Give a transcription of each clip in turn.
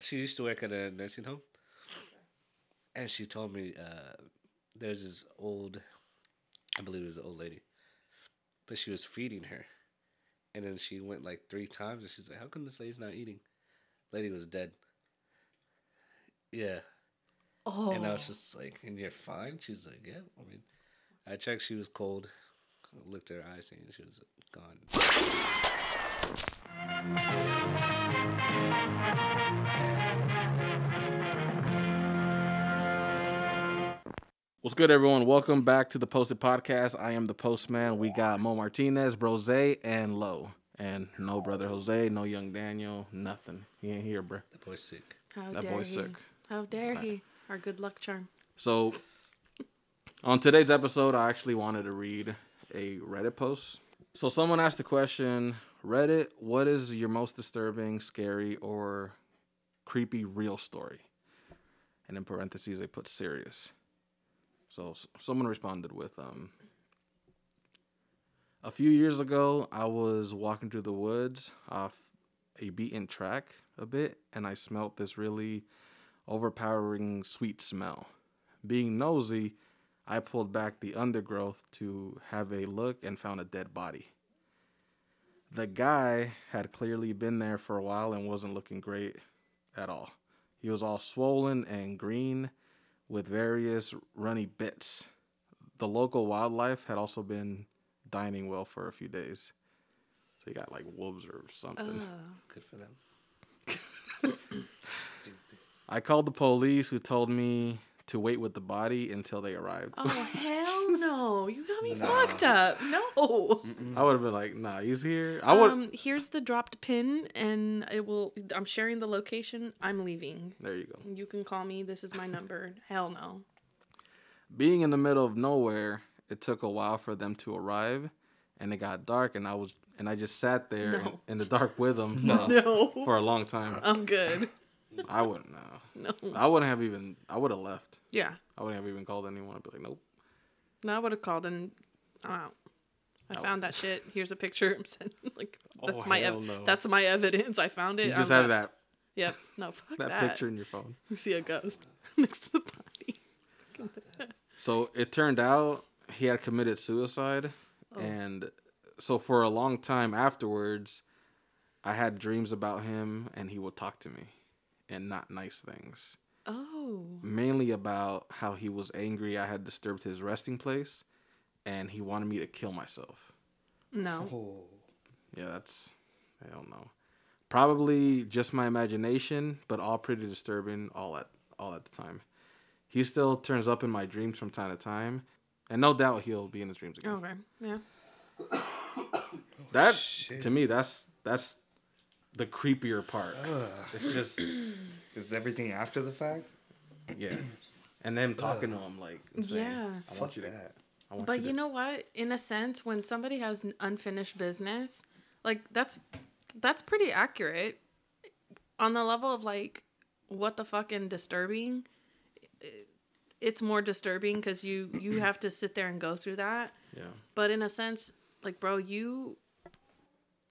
She used to work at a nursing home, and she told me uh, there's this old, I believe it was an old lady, but she was feeding her, and then she went like three times, and she's like, "How come this lady's not eating?" Lady was dead. Yeah. Oh. And I was just like, and you're fine? She's like, yeah. I mean, I checked, she was cold. I looked at her eyes and she was gone. What's good, everyone? Welcome back to the Posted Podcast. I am the Postman. We got Mo Martinez, Brozay, and Lo. And no brother Jose, no young Daniel, nothing. He ain't here, bruh. That boy's sick. How That dare boy's he? sick. How dare he? Our good luck charm. So, on today's episode, I actually wanted to read a Reddit post. So, someone asked the question Reddit, what is your most disturbing, scary, or creepy real story? And in parentheses, they put serious. So, someone responded with, um, a few years ago, I was walking through the woods off a beaten track a bit, and I smelt this really overpowering sweet smell. Being nosy, I pulled back the undergrowth to have a look and found a dead body. The guy had clearly been there for a while and wasn't looking great at all. He was all swollen and green with various runny bits. The local wildlife had also been dining well for a few days. So you got like wolves or something. Good for them. Stupid. I called the police, who told me to wait with the body until they arrived. Oh hell no! You got me fucked up. No. I would have been like, "Nah, he's here." I would. Um, here's the dropped pin, and it will. I'm sharing the location. I'm leaving. there you go. You can call me. This is my number. Hell no. Being in the middle of nowhere, it took a while for them to arrive, and it got dark, and I was, and I just sat there No. in, in the dark with them for, No. for a long time. I'm good. I wouldn't know. No. I wouldn't have even. I would have left. Yeah. I wouldn't have even called anyone. I'd be like, "Nope." No, I would have called and I'm out. I Oh. found that shit. Here's a picture. I'm sending. Like Oh, that's my ev- no. that's my evidence. I found it. You just I'm have left. that Yep. No, fuck that, that. picture in your phone. You see a ghost next to the body. So it turned out he had committed suicide, Oh. and so for a long time afterwards, I had dreams about him, and he would talk to me, and not nice things. Oh. Mainly about how he was angry I had disturbed his resting place, and he wanted me to kill myself. No. Oh. Yeah, that's I don't know. Probably just my imagination, but all pretty disturbing all at all at the time. He still turns up in my dreams from time to time, and no doubt he'll be in his dreams again. Okay. Yeah. that shit. Oh, to me, that's that's the creepier part. It's just Is everything after the fact? yeah, and them talking to him like saying, Yeah. I Fuck want you to. that. I want But you you to. know what? In a sense, when somebody has n- unfinished business, like that's that's pretty accurate on the level of like what the fucking disturbing. It's more disturbing because you you have to sit there and go through that. yeah, But in a sense, like bro, you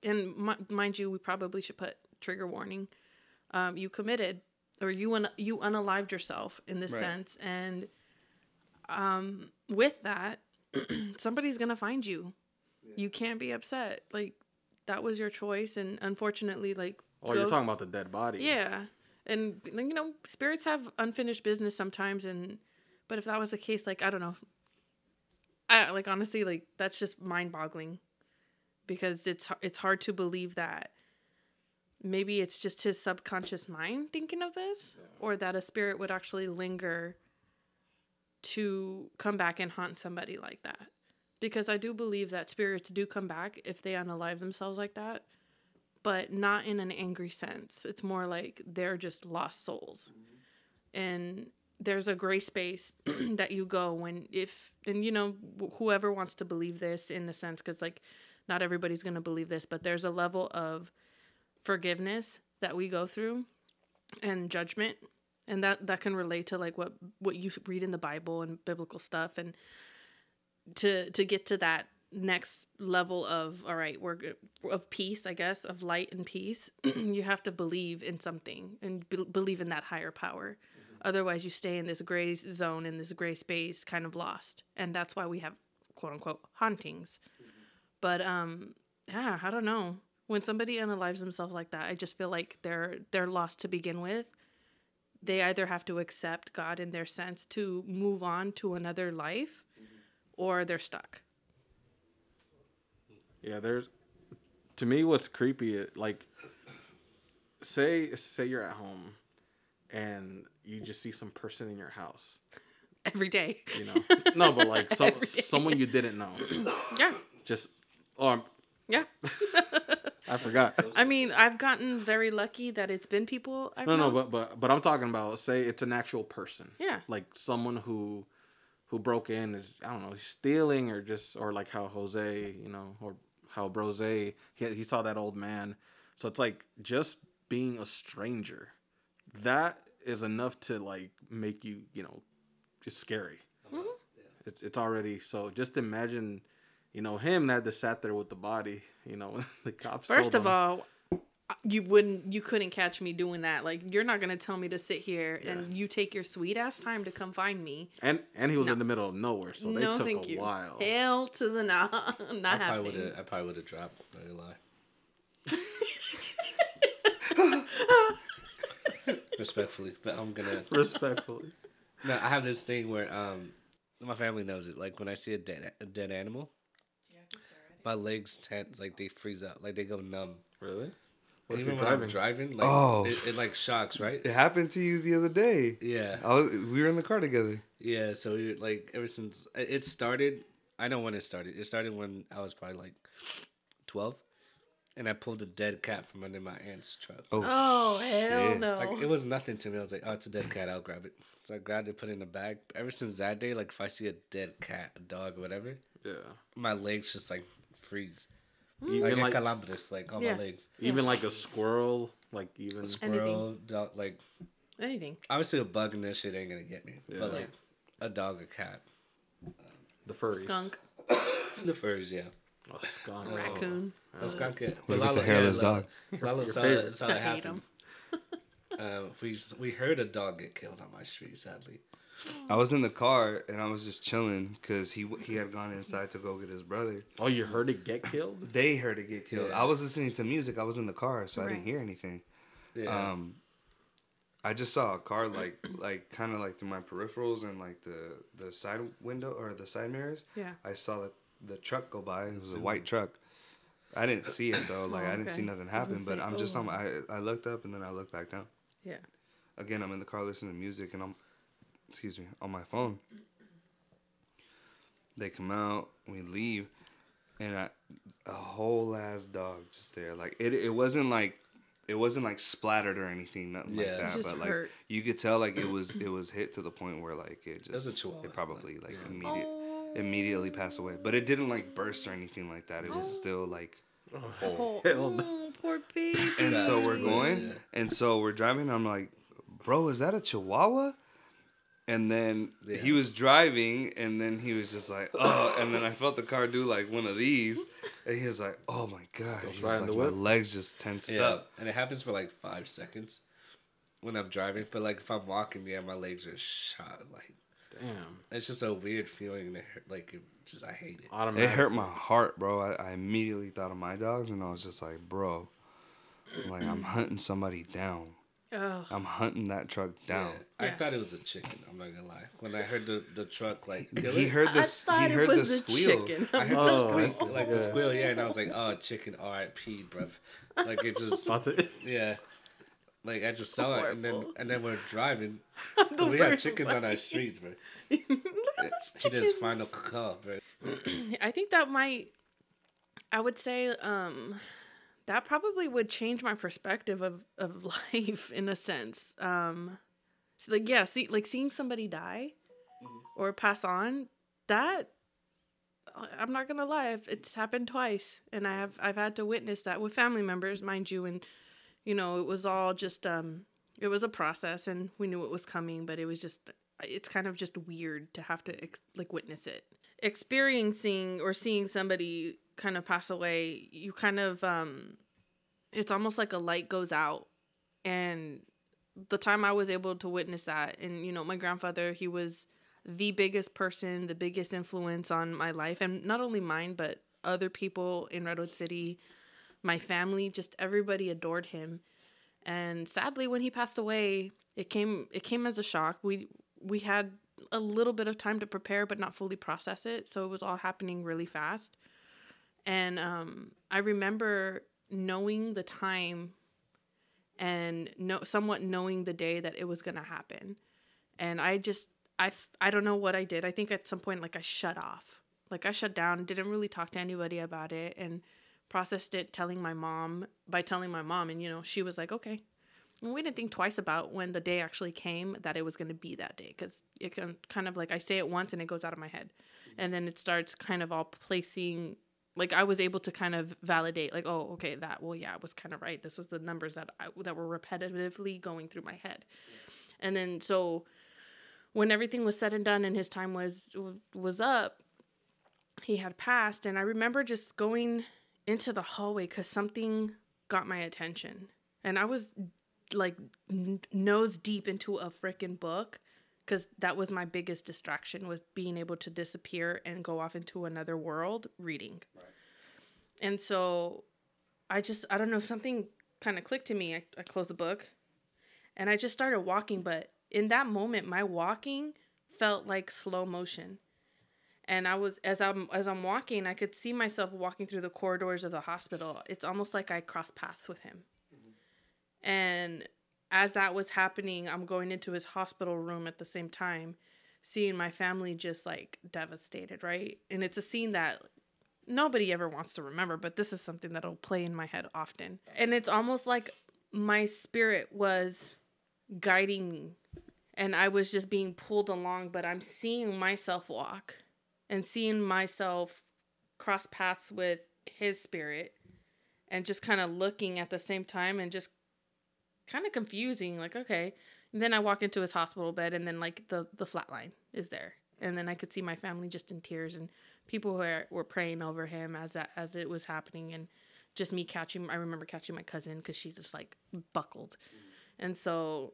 and mi- mind you, we probably should put trigger warning. Um, you committed or you un- you unalived yourself in this Right. sense, and um, with that, somebody's gonna find you. You can't be upset. Like that was your choice, and unfortunately, like oh, you're talking about the dead body. yeah, and like, you know, spirits have unfinished business sometimes, and but if that was the case, like I don't know, I like honestly, like that's just mind boggling, because it's it's hard to believe that maybe it's just his subconscious mind thinking of this, or that a spirit would actually linger to come back and haunt somebody like that. Because I do believe that spirits do come back if they unalive themselves like that but not in an angry sense. It's more like they're just lost souls. And there's a gray space that you go when if and you know wh- whoever wants to believe this in the sense cuz like not everybody's going to believe this, but there's a level of forgiveness that we go through and judgment and that that can relate to like what what you read in the Bible and biblical stuff and to to get to that next level of all right we're of peace i guess of light and peace you have to believe in something and be- believe in that higher power. Mm-hmm. Otherwise you stay in this gray zone in this gray space kind of lost and that's why we have quote unquote hauntings mm-hmm. But um yeah i don't know. When somebody unalives themselves like that i just feel like they're they're lost to begin with. They either have to accept god in their sense to move on to another life or they're stuck. Yeah, there's to me what's creepy like say say you're at home and you just see some person in your house, every day. You know. no, but like some, someone you didn't know. yeah. Just oh, I'm, yeah I forgot. i mean i've gotten very lucky that it's been people I've No, no, but but but I'm talking about say it's an actual person. Yeah. Like someone who who broke in is I don't know, stealing or just or like how Jose, you know, or how Brozay he he saw that old man. So it's like just being a stranger. That is enough to like make you, you know, just scary. Mm-hmm. It's it's already so just imagine, you know, him that just sat there with the body, you know, the cops first told of him- all you wouldn't you couldn't catch me doing that like you're not gonna tell me to sit here and you take your sweet ass time to come find me and and he was No. in the middle of nowhere, so they no took thank a you while. hell to the no not I probably happening would have. I probably would have dropped. Not gonna lie. Respectfully, but I'm gonna. Respectfully. No, I have this thing where um, my family knows it. Like when I see a dead a dead animal, my legs tense, like they freeze up, like they go numb. Really? What And even you're when driving? I'm driving, like Oh. it, it like shocks, right? It happened to you the other day. Yeah, I was, we were in the car together. yeah. So we, like ever since it it started, I know when it started. It started when I was probably like twelve, and I pulled a dead cat from under my aunt's truck. Oh, oh hell no Like it was nothing to me. I was like, "Oh, it's a dead cat. I'll grab it." So I grabbed it, put it in a bag. Ever since that day, like if I see a dead cat, a dog, whatever, Yeah. my legs just like freeze. Even Like, like, like calambres, like on Yeah. my legs. even like a squirrel, like even Squirrel, dog, like anything obviously a bug and this shit ain't gonna get me. But like a dog, a cat, the furries. skunk the furs, yeah. A skunk. Oh. raccoon A skunk, yeah. What if it's a hairless dog? Lalo Your saw, favorite. saw it I happen. Uh, we we heard a dog get killed on my street. Sadly, I was in the car and I was just chilling because he he had gone inside to go get his brother. Oh, you heard it get killed? They heard it get killed. Yeah. I was listening to music. I was in the car, so I didn't hear anything. yeah. Um, I just saw a car like like kind of like through my peripherals and like the the side window or the side mirrors. yeah I saw the the truck go by. It was a white truck. I didn't see it though. Like Oh, I didn't see nothing happen. But say, I'm just oh. on. My, I I looked up and then I looked back down. yeah Again, I'm in the car listening to music and I'm, excuse me, on my phone. They come out, we leave, and I, a whole ass dog just there. Like it, it wasn't like, it wasn't like splattered or anything, nothing Yeah. like It that. just but like hurt. you could tell, like it was, it was hit to the point where like it just, was a chihuahua, it probably like, like yeah. immediate, oh immediately passed away. But it didn't like burst or anything like that. It was oh. still like. oh, Hell oh, poor baby And so we're going, yeah. and so we're driving. I'm like, bro, is that a Chihuahua? And then Yeah. he was driving, and then he was just like, oh, and then I felt the car do like one of these, and he was like, oh my god, he was like, the my legs just tensed Yeah, up. and it happens for like five seconds when I'm driving. But like if I'm walking, yeah, my legs are shot. Like Damn. it's just a weird feeling. To hurt. Like it just I hate it. Automatic. It hurt my heart, bro. I, I immediately thought of my dogs, and I was just like, bro, like I'm hunting somebody down. Oh I'm hunting that truck down. Yeah, I Yeah. thought it was a chicken. I'm not gonna lie. When I heard the, the truck like He it, heard I this. thought He it heard was the a squeal. chicken. I heard Oh, the squeal, see. like the squeal, yeah, and I was like, oh, chicken, R.I.P. bruv. Like it just, yeah. Like I just saw it, and then and then we're driving. The we got worst chickens on our streets, bro. Look at She those did chickens. final call, bro. I think that might I would say um that probably would change my perspective of of life in a sense. Um so like yeah, see like seeing somebody die or pass on, that I'm not gonna lie, it's happened twice, and I have I've had to witness that with family members, mind you, and you know it was all just um it was a process, and we knew it was coming, but it was just it's kind of just weird to have to ex- like witness it. experiencing or seeing somebody kind of pass away, you kind of um it's almost like a light goes out and the time I was able to witness that and you know, my grandfather, he was the biggest person, the biggest influence on my life and not only mine but other people in Redwood City, my family, just everybody adored him. And sadly when he passed away, it came it came as a shock. We we had a little bit of time to prepare but not fully process it, so it was all happening really fast. And um I remember knowing the time and know somewhat knowing the day that it was going to happen. And I just I, I don't know what I did. I think at some point like I shut off. Like I shut down, didn't really talk to anybody about it and processed it telling my mom by telling my mom and you know, she was like, "Okay." And we didn't think twice about when the day actually came that it was going to be that day cuz it can kind of like I say it once and it goes out of my head. And then it starts kind of all placing like I was able to kind of validate like oh okay that well yeah I was kind of right. This is the numbers that I, that were repetitively going through my head. And then so when everything was said and done and his time was was up he had passed and I remember just going into the hallway cuz something got my attention. And I was like n- nose deep into a freaking book because that was my biggest distraction was being able to disappear and go off into another world reading. And so i just i don't know something kind of clicked to me. I, I closed the book and i just started walking but in that moment my walking felt like slow motion. And i was as i'm as i'm walking i could see myself walking through the corridors of the hospital. It's almost like i crossed paths with him. Mm-hmm. And as that was happening, I'm going into his hospital room at the same time, seeing my family just like devastated, right? And it's a scene that nobody ever wants to remember, but this is something that'll play in my head often. And it's almost like my spirit was guiding me and I was just being pulled along, but I'm seeing myself walk and seeing myself cross paths with his spirit and just kind of looking at the same time and just kind of confusing. Like, okay. And then I walk into his hospital bed, and then like the the flat line is there, and then I could see my family just in tears, and people were were praying over him as that as it was happening, and just me catching. I remember catching my cousin because she's just like buckled, and so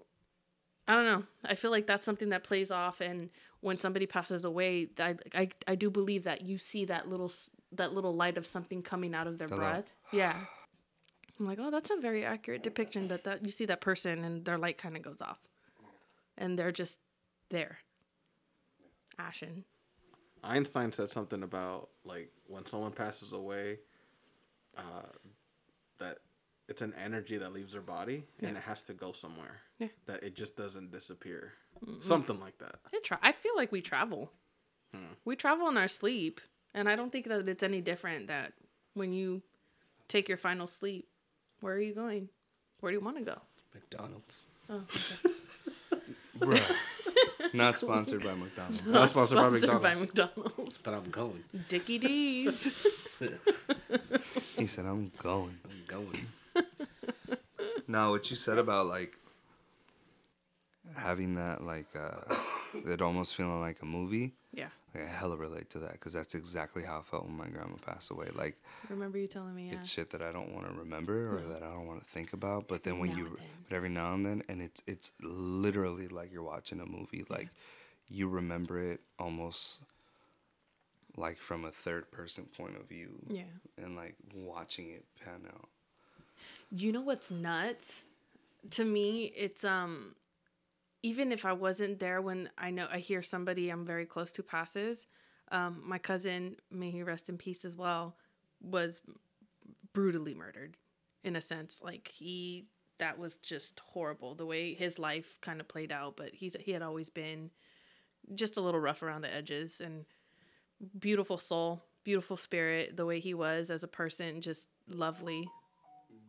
I don't know. I feel like that's something that plays off, and when somebody passes away, I I, I do believe that you see that little that little light of something coming out of their The breath. Yeah. I'm like, oh, that's a very accurate depiction. That that you see that person and their light kind of goes off, and they're just there, ashen. Einstein said something about like when someone passes away, uh, that it's an energy that leaves their body and Yeah. it has to go somewhere. Yeah. That it just doesn't disappear. Something like that. I try. I feel like we travel. We travel in our sleep, and I don't think that it's any different that when you take your final sleep, where are you going? Where do you want to go? McDonald's. Oh, okay. Bruh. Not sponsored by McDonald's. Not sponsored by by McDonald's. McDonald's. But I'm going. Dickie D's. He said, I'm going. I'm going. No, what you said about like having that like uh it almost feeling like a movie. Yeah. Like, I hella relate to that because that's exactly how I felt when my grandma passed away. Like Remember you telling me? Yeah. it's shit that I don't want to remember or that I don't want to think about. But then when you, but every now and then, and it's it's literally like you're watching a movie. Like you remember it almost like from a third person point of view. Yeah. And like watching it pan out. You know what's nuts? To me, it's um even if I wasn't there when I know I hear somebody I'm very close to passes, um, my cousin, may he rest in peace as well, was brutally murdered in a sense. Like he that was just horrible the way his life kind of played out, but he's he had always been just a little rough around the edges and beautiful soul, beautiful spirit, the way he was as a person, just lovely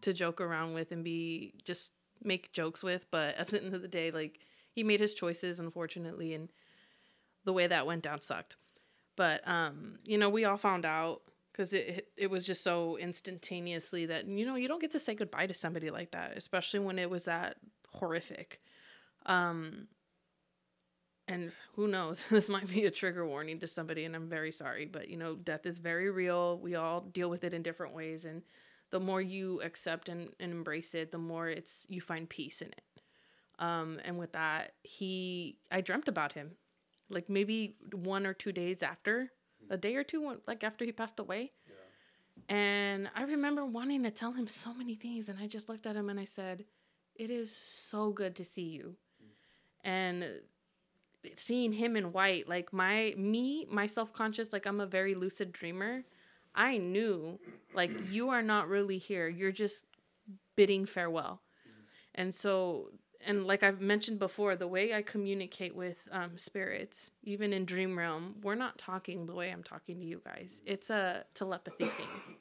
to joke around with and be just make jokes with but at the end of the day like he made his choices unfortunately and the way that went down sucked but um you know we all found out because it it was just so instantaneously that you know you don't get to say goodbye to somebody like that especially when it was that horrific um and who knows, this might be a trigger warning to somebody, and I'm very sorry, but you know, death is very real. We all deal with it in different ways, and the more you accept and, and embrace it, the more it's you find peace in it. Um, and with that, he, I dreamt about him, like maybe one or two days after, a day or two, like after he passed away. And I remember wanting to tell him so many things, and I just looked at him and I said, "It is so good to see you." And seeing him in white, like my me, my self conscious, like I'm a very lucid dreamer. I knew, like you are not really here. You're just bidding farewell. And so, and like I've mentioned before, the way I communicate with um, spirits, even in dream realm, we're not talking the way I'm talking to you guys. It's a telepathy thing.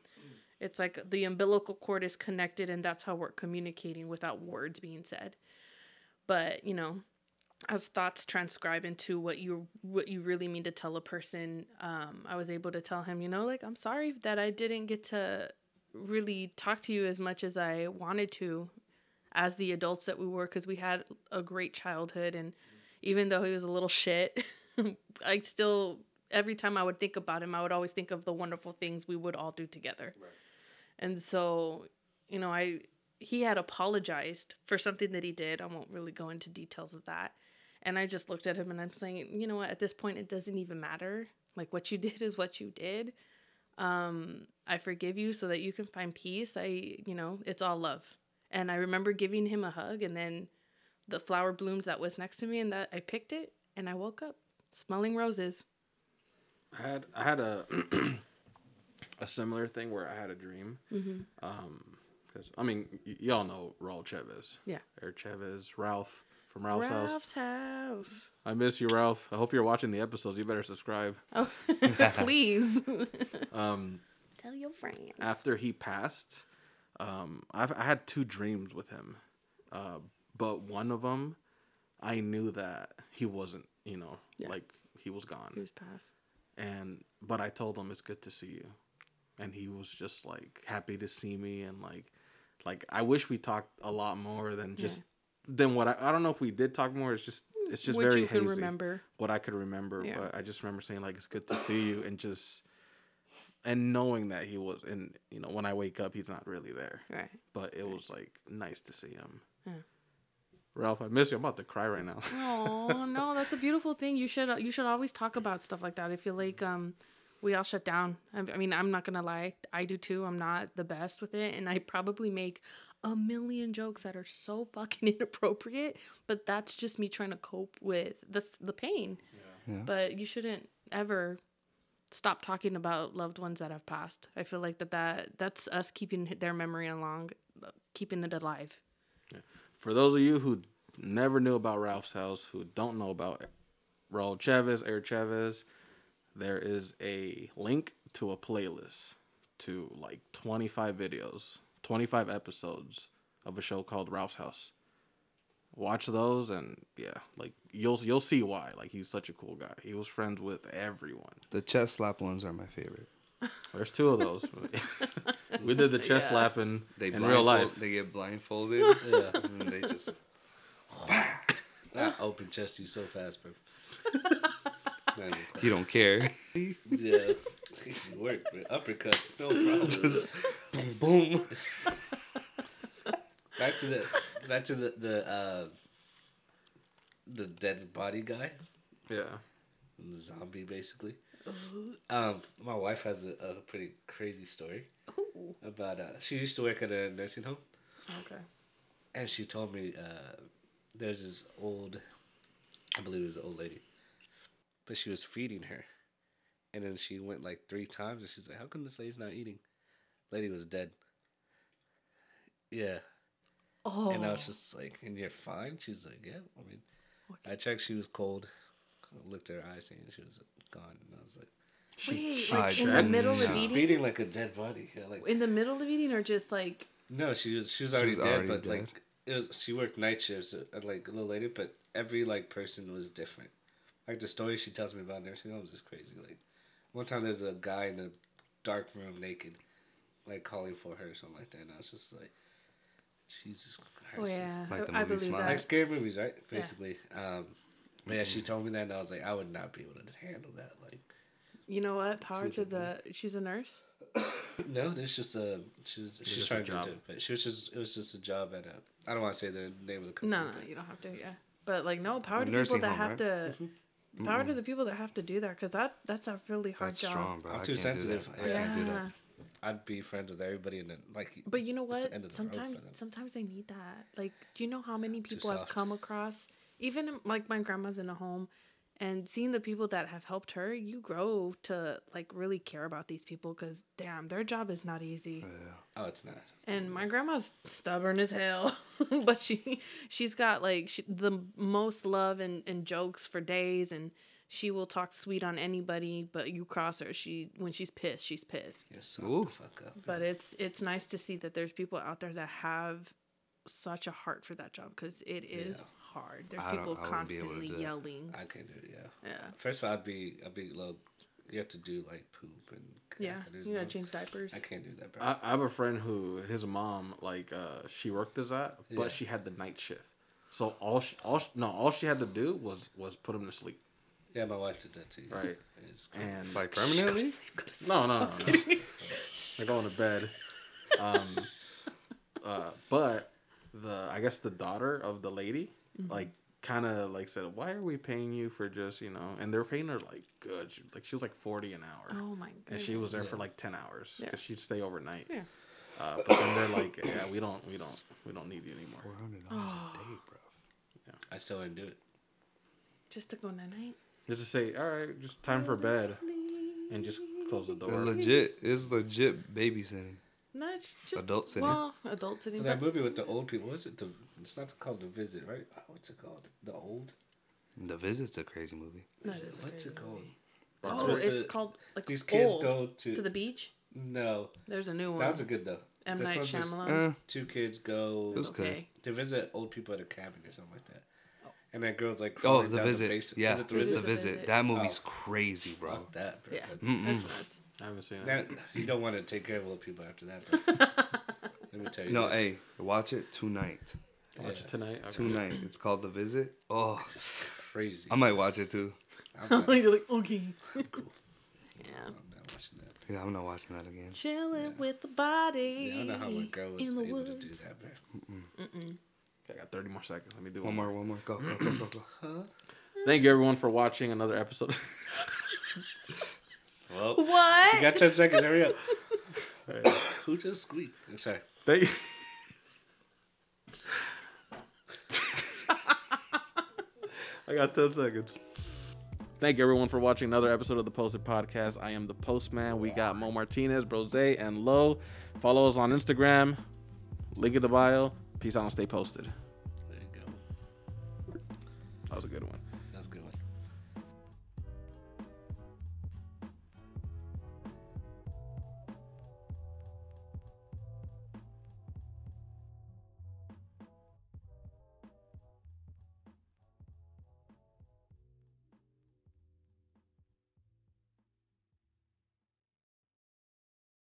It's like the umbilical cord is connected, and that's how we're communicating without words being said. But you know, as thoughts transcribe into what you what you really mean to tell a person, um, I was able to tell him, you know, like I'm sorry that I didn't get to really talk to you as much as I wanted to as the adults that we were because we had a great childhood and even though he was a little shit i still every time i would think about him i would always think of the wonderful things we would all do together. Right. and so you know i he had apologized for something that he did. I won't really go into details of that. And i just looked at him and i'm saying you know what? At this point it doesn't even matter. Like what you did is what you did. Um i forgive you so that you can find peace. I you know it's all love and I remember giving him a hug, and then the flower bloomed that was next to me, and that I picked it, and I woke up smelling roses. I had I had a a similar thing where I had a dream. Mm-hmm. Um, because I mean, y- y'all know Raul Chavez. Yeah. Eric Chavez, Ralph from Ralph's, house. Ralph's house. house. I miss you, Ralph. I hope you're watching the episodes. You better subscribe. Oh, please. Um, Tell your friends. after he passed, um, I've I had two dreams with him, uh, but one of them, I knew that he wasn't, you know, Yeah. like he was gone, He was passed. and but I told him it's good to see you, and he was just like happy to see me, and like, like I wish we talked a lot more than just than what I I don't know if we did talk more. It's just it's just what very you can hazy remember. what I could remember, Yeah. but I just remember saying like it's good to see you and just and knowing that he was and you know when I wake up he's not really there, Right. but it was like nice to see him. Yeah. Ralph, I miss you. I'm about to cry right now. Oh no, that's a beautiful thing. You should you should always talk about stuff like that. I feel like um we all shut down. I, I mean, I'm not gonna lie, I do too. I'm not the best with it, and I probably make a million jokes that are so fucking inappropriate. But that's just me trying to cope with the the pain. Yeah. But you shouldn't ever stop talking about loved ones that have passed. I feel like that that that's us keeping their memory along, uh, keeping it alive. For those of you who never knew about Ralph's house, who don't know about Raul Chavez, Eric Chavez, there is a link to a playlist to like 25 videos, 25 episodes of a show called Ralph's House. Watch those and yeah, like you'll you'll see why. Like he's such a cool guy. He was friends with everyone. The chest slap ones are my favorite. There's two of those. we did the chest Yeah. slapping They in real life. They get blindfolded. Yeah. and they just I open chest you so fast, bro. Not you don't care. Yeah. Easy work, bro. Uppercut, no problem. just boom boom. back to the back to the the uh, the dead body guy, Yeah. the zombie basically. Um, my wife has a, a pretty crazy story Ooh. about uh, she used to work at a nursing home, Okay. and she told me uh, there's this old, I believe it was an old lady, but she was feeding her, and then she went like three times, and she's like, "How come this lady's not eating?" Lady was dead. Yeah. Oh. And I was just like, and you're fine? She's like, yeah. I mean, I checked, she was cold. I looked at her eyes and she was gone. And I was like, Wait, she like in the middle of she's eating? feeding like a dead body. Yeah, like, In the middle of eating, or just like no, she was she was already was dead, already but dead. like it was she worked night shifts uh, like a little later, but every like person was different. Like the story she tells me about nursing homes is crazy. Like one time there's a guy in a dark room naked, like calling for her or something like that, and I was just like, Jesus Christ. oh yeah, Like the I, I movie believe Smile. that. like scary movies, right? Basically. Um, But yeah, she told me that, and I was like, I would not be able to handle that. Like, You know what? Power to Tuesday the. She's a nurse. no, it's just a she was she's just trying to do it, but she was just it was just a job at a. I don't want to say the name of the company. No, no, you don't have to. Yeah, but like no power A to people that home, have right? to. Power to the people that have to do that because that that's a really hard That's job. strong, bro. I'm I too can't do that. sensitive. I can't do that. Yeah. I'd be friends with everybody, and then like. But you know it's the what? end of the road for Sometimes, them. sometimes they need that. Like, do you know how many people I've come across? Even like my grandma's in a home, and seeing the people that have helped her, you grow to like really care about these people because damn, their job is not easy. Oh, it's not. And my grandma's stubborn as hell, but she she's got like she, the most love and, and jokes for days, and she will talk sweet on anybody. But you cross her, she when she's pissed, she's pissed. Yeah, suck Ooh. the fuck up. But it's it's nice to see that there's people out there that have such a heart for that job because it is Yeah. hard. There's I people I wouldn't be able to constantly yelling. I can't do it. Yeah. Yeah, First of all, I'd be I'd be low. You have to do like poop and yeah. You gotta and change diapers. I can't do that, bro. I, I have a friend who his mom like uh she worked as that, but Yeah. she had the night shift. So all she, all she, no all she had to do was was put him to sleep. Yeah, my wife did that too. Right. It's And Like permanently? no no no, no. they're going to bed. Um, uh, but the I guess the daughter of the lady like kind of like said, why are we paying you for just you know? And they're paying her like good, She- like she was like forty an hour. oh my god. and she was there for like 10 hours Yeah. because she'd stay overnight Yeah. uh, but then they're like yeah we don't we don't we don't need you anymore Four hundred dollars a day, bro. Yeah. I still wouldn't do it. just to go night night. Just to say all right just time for bed and just close the door It's Legit, it's legit babysitting. No, it's just Adult sitting. Well, adult sitting. That movie with the old people. What's it? The it's not called The Visit, right? Oh, What's it called? The Old. The Visit's a crazy movie. no, it is a What's crazy it called? movie. Oh, it's the- called like These kids old. go to, to the beach. no. There's a new one. That was a good though. M This Night one's just Shyamalan. Eh, Two kids go It was good. okay. to visit old people at a cabin or something like that. And that girl's like Oh, the down visit. basement. yeah, Is it the it's visit? the visit. Visit. That movie's Oh. crazy, bro. Fuck that, bro. Yeah, Mm-mm. i haven't seen it That, you don't want to take care of old people after that, bro. Let me tell you. No, this. hey, watch it tonight. watch Yeah. it tonight okay. Tonight. It's called The Visit. Oh, crazy. I might watch it too. I'm not, You're like okay. cool. Yeah. Watching that. Yeah, I'm not watching that again. Chilling with the body. Yeah, I don't know how my girl was in the able woods. to do that, bro. i got 30 more seconds let me do One more, one more. Go, go, go, go, go. thank you everyone for watching another episode Well, What? you got 10 seconds. Hurry up. Who just squeaked? I'm sorry. thank you. I got 10 seconds. Thank you everyone for watching another episode of the Posted Podcast. I am the Postman. We got Mo Martinez, Brozay, and Lo. Follow us on Instagram. Link in the bio. Peace out and stay posted. There you go. That was a good one. A good one.